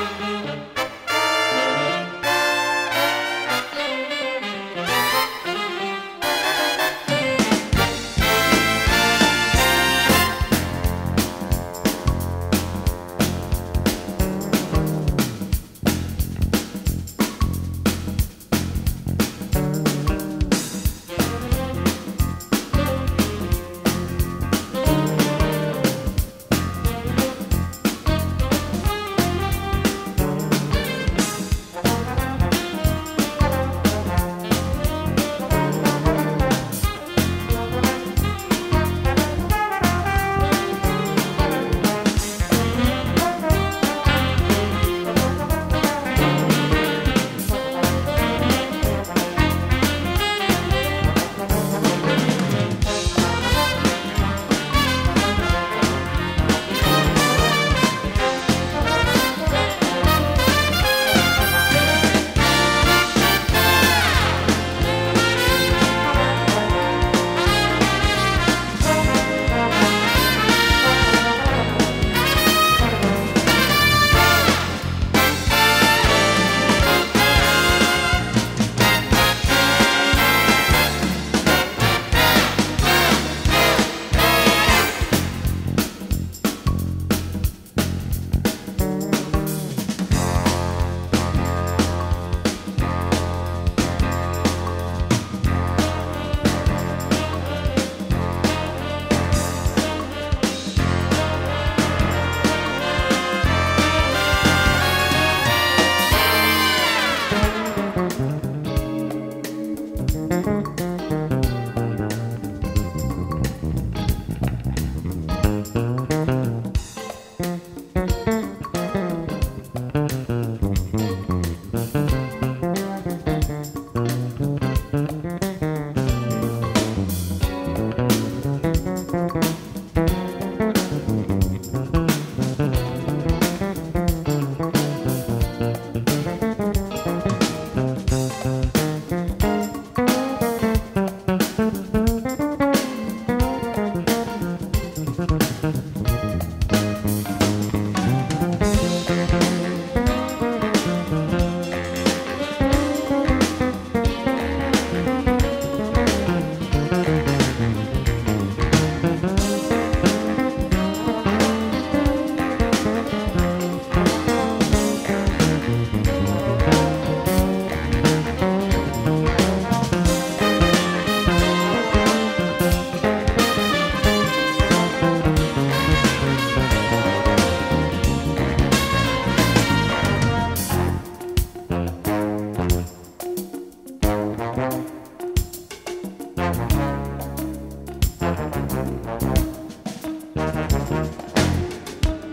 Thank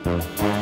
Bye.